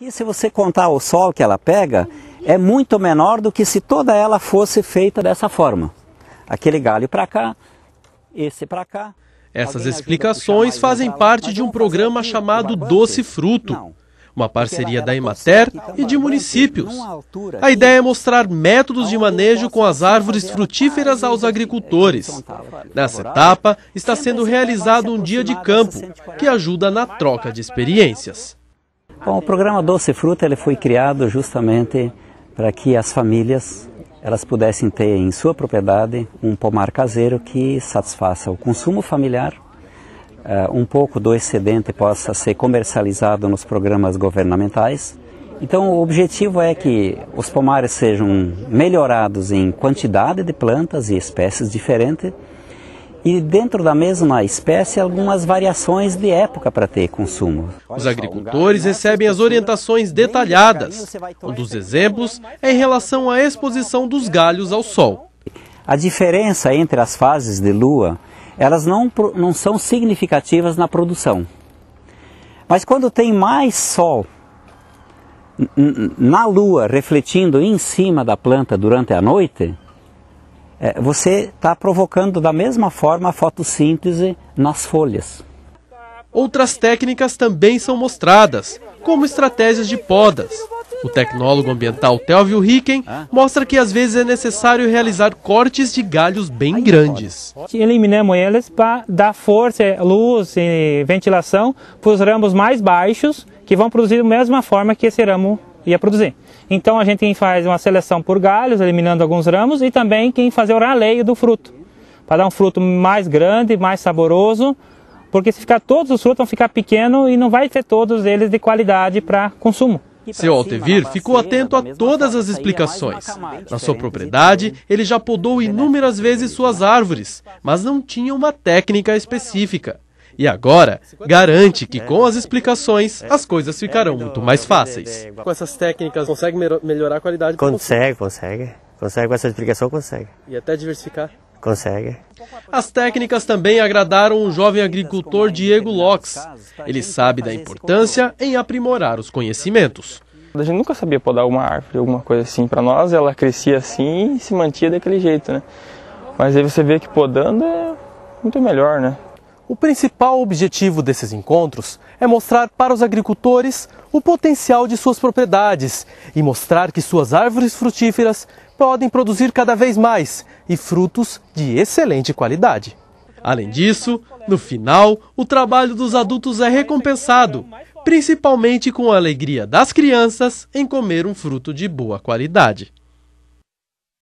E se você contar o sol que ela pega, é muito menor do que se toda ela fosse feita dessa forma. Aquele galho para cá, esse para cá. Essas explicações fazem parte de um programa chamado Doce Fruto, uma parceria da Emater e de municípios. A ideia é mostrar métodos de manejo com as árvores frutíferas aos agricultores. Nessa etapa, está sendo realizado um dia de campo, que ajuda na troca de experiências. Bom, o programa Doce Fruta ele foi criado justamente para que as famílias elas pudessem ter em sua propriedade um pomar caseiro que satisfaça o consumo familiar, uh, um pouco do excedente possa ser comercializado nos programas governamentais. Então, o objetivo é que os pomares sejam melhorados em quantidade de plantas e espécies diferentes e dentro da mesma espécie algumas variações de época para ter consumo. Os agricultores recebem as orientações detalhadas. Um dos exemplos é em relação à exposição dos galhos ao sol. A diferença entre as fases de lua, elas não, não são significativas na produção. Mas quando tem mais sol na lua refletindo em cima da planta durante a noite, você está provocando da mesma forma a fotossíntese nas folhas. Outras técnicas também são mostradas, como estratégias de podas. O tecnólogo ambiental Telvio Ricken mostra que às vezes é necessário realizar cortes de galhos bem grandes. Eliminamos eles para dar força, luz e ventilação para os ramos mais baixos, que vão produzir da mesma forma que esse ramo ia produzir. Então a gente faz uma seleção por galhos, eliminando alguns ramos, e também quem fazer o raleio do fruto, para dar um fruto mais grande, mais saboroso, porque se ficar todos os frutos vão ficar pequenos e não vai ter todos eles de qualidade para consumo. Seu Altevir ficou atento a todas as explicações. Na sua propriedade, ele já podou inúmeras vezes suas árvores, mas não tinha uma técnica específica. E agora, garante que com as explicações as coisas ficarão muito mais fáceis. Com essas técnicas, consegue melhorar a qualidade? Consegue, consegue. Consegue, com essa explicação, consegue. E até diversificar? Consegue. As técnicas também agradaram o jovem agricultor Diego Locks. Ele sabe da importância em aprimorar os conhecimentos. A gente nunca sabia podar uma árvore, alguma coisa assim. Para nós, ela crescia assim e se mantinha daquele jeito, né? Mas aí você vê que podando é muito melhor, né? O principal objetivo desses encontros é mostrar para os agricultores o potencial de suas propriedades e mostrar que suas árvores frutíferas podem produzir cada vez mais e frutos de excelente qualidade. Além disso, no final, o trabalho dos adultos é recompensado, principalmente com a alegria das crianças em comer um fruto de boa qualidade.